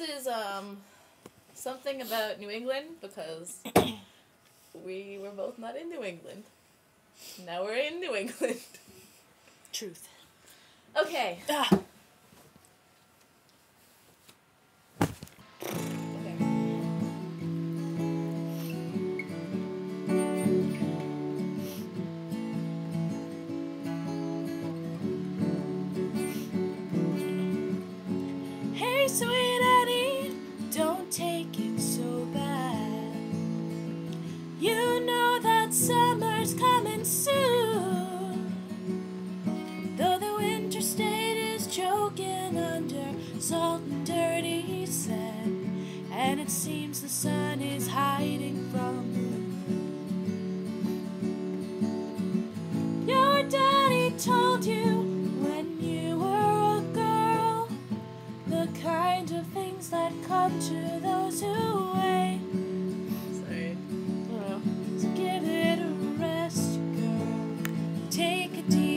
is um something about New England because we were both not in New England. Now we're in New England. Truth. Okay. Ah. It seems the sun is hiding from. Your daddy told you when you were a girl the kind of things that come to those who wait. Sorry. Oh. So give it a rest, girl. Take a deep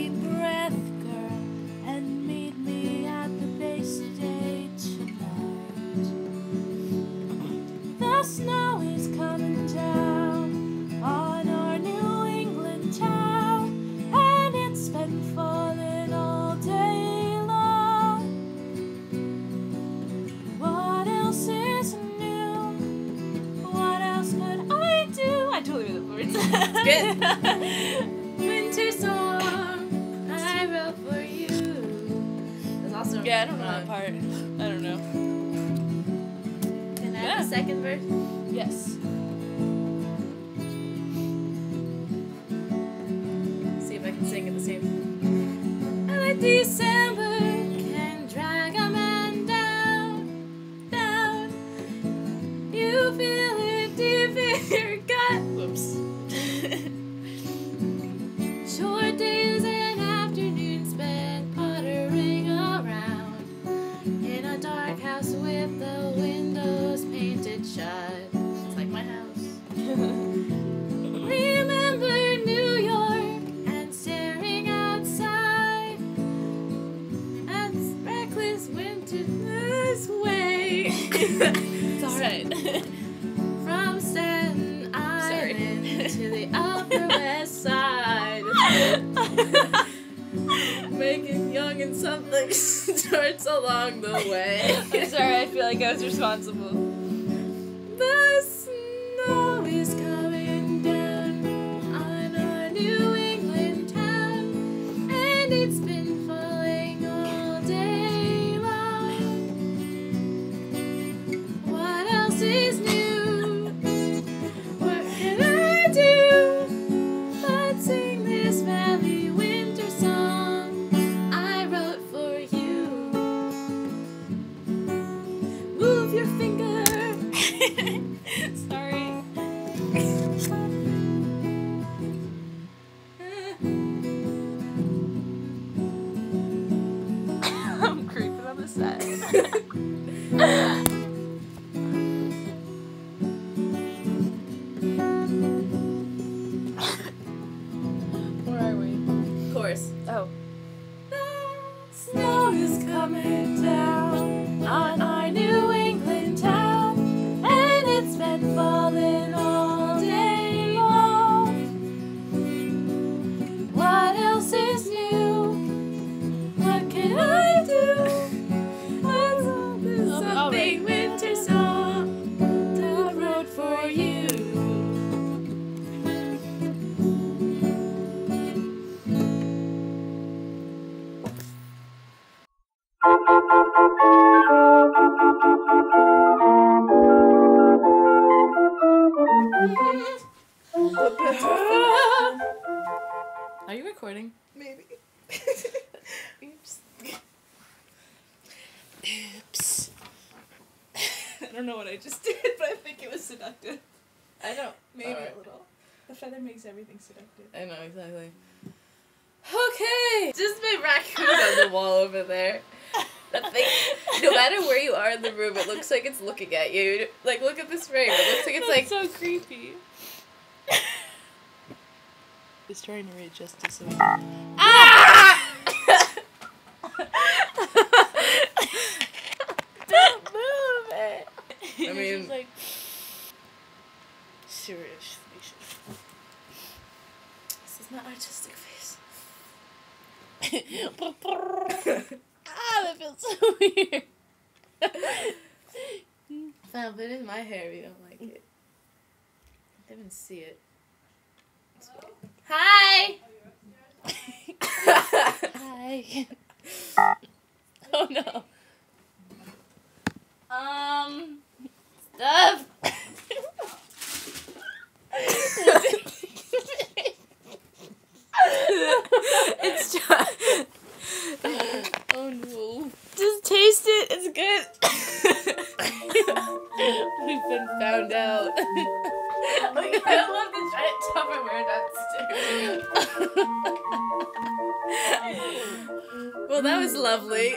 Good. Winter song I wrote for you. That's also yeah, I don't know that part. I don't know. Can I have Yeah. the second verse? Yes. See if I can sing at the same. And like December winter this way. it's alright. From Staten. Island to the Upper West Side. Making young and something starts along the way. I'm sorry, I feel like I was responsible. The snow is coming is new? What can I do but sing this valley winter song I wrote for you? Move your finger. sorry. I'm creeping on the side. Chorus. Oh. Snow is coming down Are you recording? Maybe. Oops. Oops. I don't know what I just did, but I think it was seductive. I don't. Maybe Alright. a little. The feather makes everything seductive. I know exactly. Okay, just my raccoon on the wall over there. That thing. No matter where you are in the room, it looks like it's looking at you. Like, look at this frame. It looks like it's like. so creepy. He's trying to read justice. So we. Ah! Don't move, I mean- like seriously. This is my artistic face. ah, that feels so weird. Fine, but it's my hair you don't like it. I didn't see it. It's. Hi! Hi. oh no. um, stuff. Well, that was lovely.